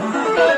Thank.